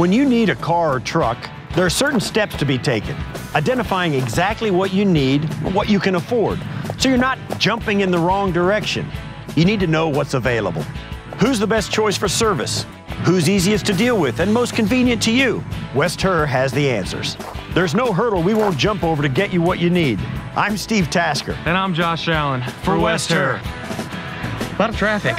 When you need a car or truck, there are certain steps to be taken, identifying exactly what you need, what you can afford, so you're not jumping in the wrong direction. You need to know what's available. Who's the best choice for service? Who's easiest to deal with and most convenient to you? West Herr has the answers. There's no hurdle we won't jump over to get you what you need. I'm Steve Tasker. And I'm Josh Allen for, For West West Herr. A lot of traffic.